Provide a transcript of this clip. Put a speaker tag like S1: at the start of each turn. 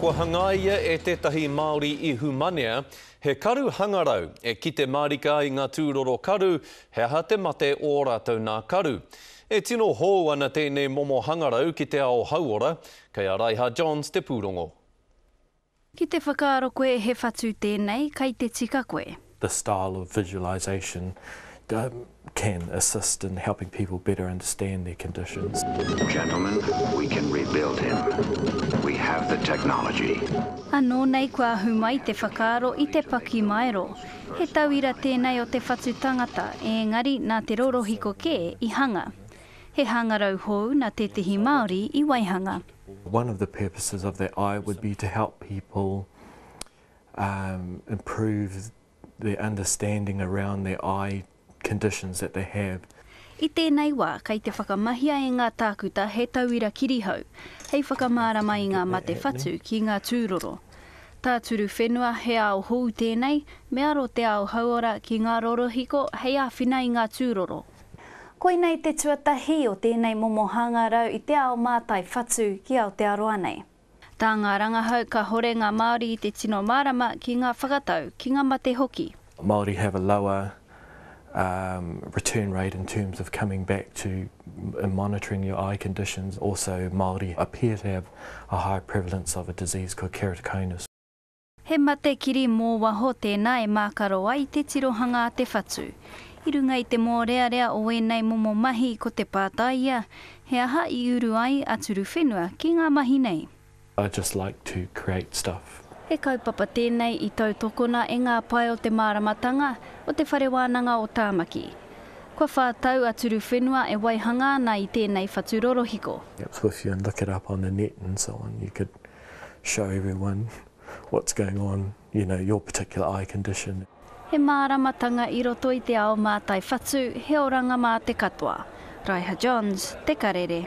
S1: Kua hangaia e tētahi Māori ihumanea he karu hangarau e kite mārika ai ngā tūroro karu he aha te mate o ō rātou nā karu. E tino hou ana tēnei momo hangarau ki te ao hauora, kei a Raiha Johns te pūrongo.
S2: Ki te whakaaro koe he whatu tēnei, kai te tika koe.
S3: This style of visualisation can assist in helping people better understand their conditions.
S4: Gentlemen, we can rebuild him. We have the technology.
S2: Anō nei kua ahu mai te whakaaro i te pakimaero. He tauira tēnei o te whatu tangata, ēngari nā te rorohiko kē i hanga. He hangarau hou nā tētehi Māori i waihanga.
S3: One of the purposes of that eye would be to help people um improve their understanding around their eye conditions that they have.
S2: I tēnei wā, kei te whakamahia e ngā tākuta he tauira kirihau, hei whakamārama i ngā mate whatu ki ngā tūroro. Tāturu whenua He ao hou tēnei, me aro te ao hauora ki ngā rorohiko hei āwhina i ngā tūroro. Koinei te tuatahi o tēnei momo hangarau i te ao mātai whatu ki Aotearoa nei. Tā ngā rangahau kahore ngā Māori i te tino mārama ki ngā whakatau, ki ngā mate hoki.
S3: Māori have a lower um return rate in terms of coming back to and monitoring your eye conditions, also Māori appear to have a higher prevalence of a disease called keratoconus.
S2: He mate kiri mō waho tēnā e mākaro ai te tirohanga a te whatu. I runga i te mōrearea o ēnei momo mahi ko te pātai ia, he aha i uru ai a Turuwhenua ki ngā mahi nei?
S3: I just like to create stuff.
S2: He kaupapa tēnei i tautokona e ngā pae o te māramatanga o Te Whare Wānanga o Tāmaki. Kua whā tau a Turuwhenua e waihanga ana i tēnei whatu
S3: rorohiko. So if you look it up on the net and so on you could. show everyone what's going on, you know, your particular eye condition.
S2: He māramatanga i roto i te ao mātai whatu, he oranga mā te katoa. Raiha Johns, Te Karere.